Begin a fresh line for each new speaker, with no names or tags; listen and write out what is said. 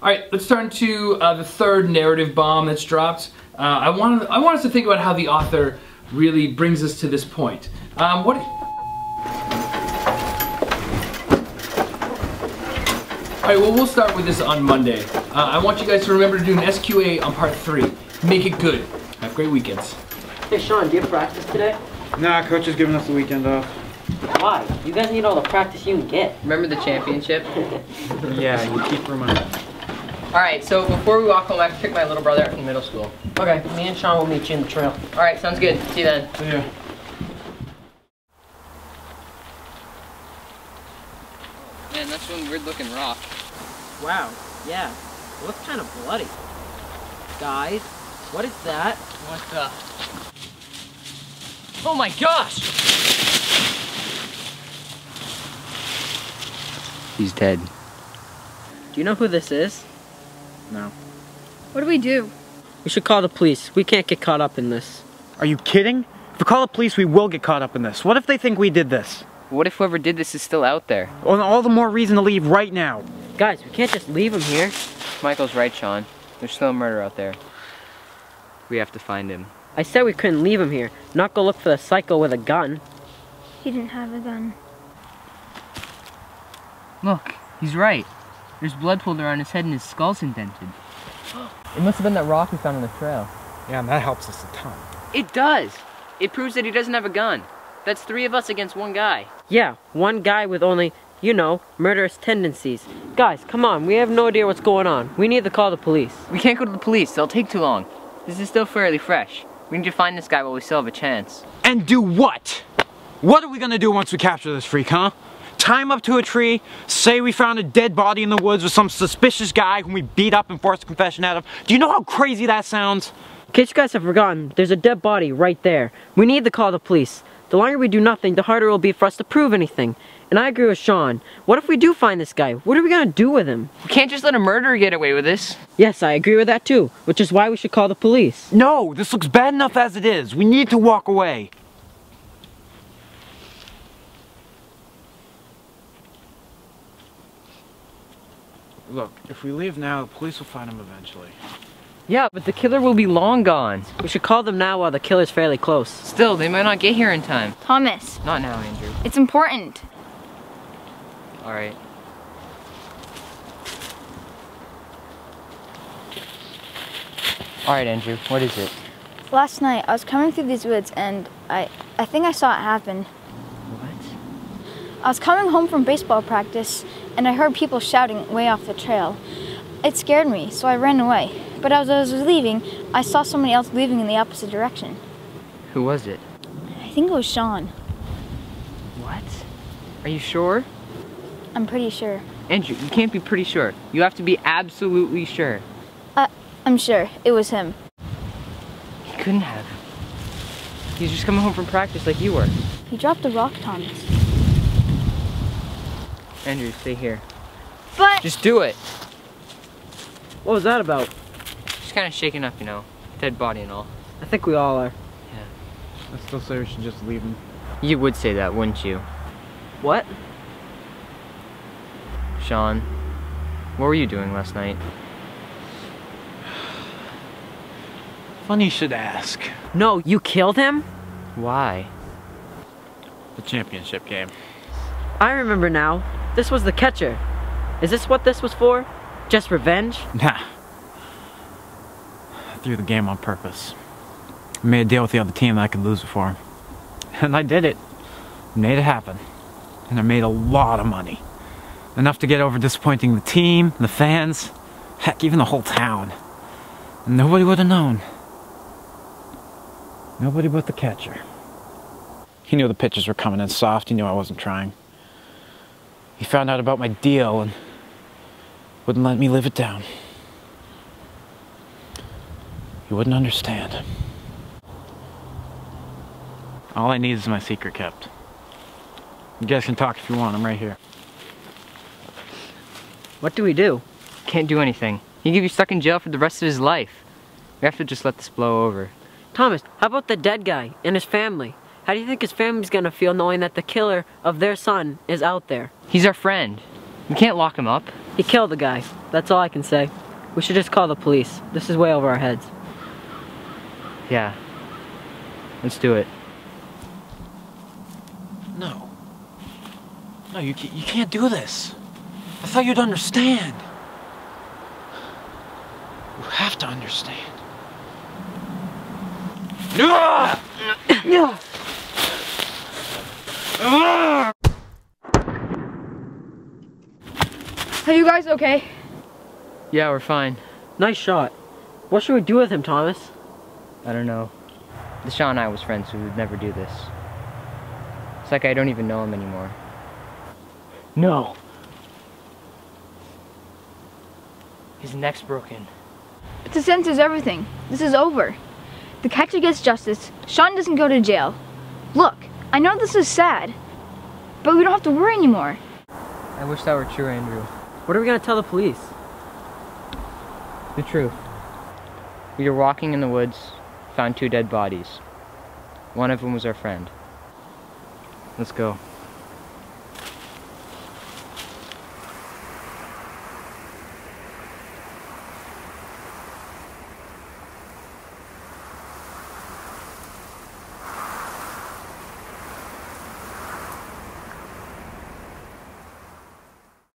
All right, let's turn to uh, the third narrative bomb that's dropped. Uh, I want I want us to think about how the author really brings us to this point. Um, what? All right, well, we'll start with this on Monday. Uh, I want you guys to remember to do an SQA on part three. Make it good. Have great weekends.
Hey Sean, do you have practice today?
Nah, coach is giving us the weekend off.
Why? You guys need all the practice you can get.
Remember the championship?
Yeah, you keep reminding.
Alright, so before we walk home, I have to pick my little brother up from middle school.
Okay, me and Sean will meet you in the trail.
Alright, sounds good. See you then.
See Yeah.
Man, that's one weird looking rock.
Wow, yeah. It looks kind of bloody. Guys, what is that?
What the? Oh my gosh! He's dead.
Do you know who this is?
No.
What do we do?
We should call the police. We can't get caught up in this.
Are you kidding? If we call the police, we will get caught up in this. What if they think we did this?
What if whoever did this is still out there?
Well, all the more reason to leave right now.
Guys, we can't just leave him here.
Michael's right, Sean. There's still a murder out there. We have to find him.
I said we couldn't leave him here, not go look for the psycho with a gun.
He didn't have a gun.
Look, he's right. There's blood pooled around his head and his skull's indented. It must have been that rock we found on the trail.
Yeah, and that helps us a ton.
It does! It proves that he doesn't have a gun. That's three of us against one guy.
Yeah, one guy with only, you know, murderous tendencies. Guys, come on, we have no idea what's going on. We need to call the police.
We can't go to the police, they'll take too long. This is still fairly fresh. We need to find this guy while we still have a chance.
And do what? What are we gonna do once we capture this freak, huh? Tie him up to a tree, say we found a dead body in the woods with some suspicious guy whom we beat up and forced a confession out of. Do you know how crazy that sounds?
In case you guys have forgotten, there's a dead body right there. We need to call the police. The longer we do nothing, the harder it will be for us to prove anything. And I agree with Sean. What if we do find this guy? What are we gonna do with him?
We can't just let a murderer get away with this.
Yes, I agree with that too, which is why we should call the police.
No, this looks bad enough as it is. We need to walk away. Look, if we leave now, the police will find him eventually.
Yeah, but the killer will be long gone.
We should call them now while the killer's fairly close.
Still, they might not get here in time.
Thomas,
Not now, Andrew.
it's important.
Alright. Alright, Andrew, what is it?
Last night I was coming through these woods and I I think I saw it happen.
What?
I was coming home from baseball practice and I heard people shouting way off the trail. It scared me, so I ran away. But as I was leaving, I saw somebody else leaving in the opposite direction.
Who was it?
I think it was Sean.
What? Are you sure?
I'm pretty sure.
Andrew, you can't be pretty sure. You have to be absolutely sure.
Uh, I'm sure it was him.
He couldn't have. He's just coming home from practice like you were.
He dropped a rock, Thomas.
Andrew, stay here.
But
Just do it.
What was that about?
Just kind of shaking up, you know. Dead body and all.
I think we all are. Yeah.
I still say we should just leave him.
You would say that, wouldn't you?
What?
Sean, what were you doing last night?
Funny you should ask.
No, you killed him?
Why?
The championship game.
I remember now. This was the catcher. Is this what this was for? Just revenge?
Nah. I threw the game on purpose. I made a deal with the other team that I could lose it for 'em. And I did it. Made it happen. And I made a lot of money. Enough to get over disappointing the team, the fans, heck, even the whole town. And nobody would have known. Nobody but the catcher. He knew the pitches were coming in soft. He knew I wasn't trying. He found out about my deal and wouldn't let me live it down. You wouldn't understand. All I need is my secret kept. You guys can talk if you want, I'm right here.
What do we do?
Can't do anything. He could be stuck in jail for the rest of his life. We have to just let this blow over.
Thomas, how about the dead guy and his family? How do you think his family's gonna feel knowing that the killer of their son is out there?
He's our friend. We can't lock him up.
He killed the guy. That's all I can say. We should just call the police. This is way over our heads.
Yeah. Let's do it.
No. No, you, ca- you can't do this. I thought you'd understand. You have to understand. Ah! Ah!
Are you guys okay?
Yeah, we're fine.
Nice shot. What should we do with him, Thomas?
I don't know. Deshaun and I was friends, so we would never do this. It's like I don't even know him anymore. No. His neck's broken.
But the sense is everything. This is over. The catcher gets justice. Sean doesn't go to jail. Look, I know this is sad, but we don't have to worry anymore.
I wish that were true, Andrew.
What are we gonna tell the police?
The truth. We were walking in the woods, found two dead bodies. One of them was our friend. Let's go.